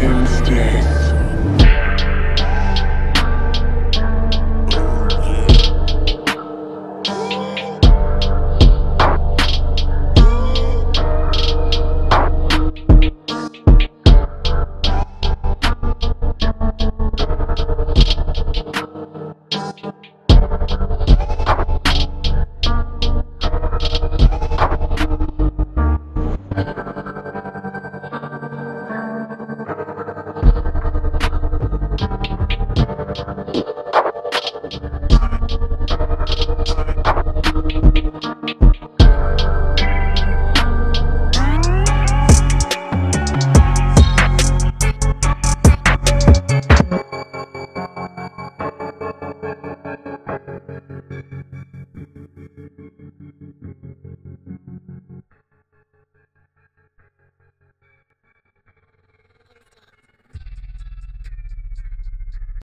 instinct